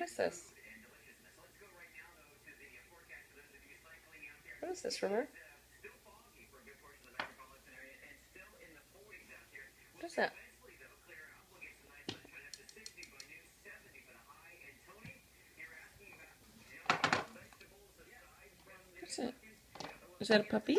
What is this? What is this, River? What is that? What's it? Is that a puppy?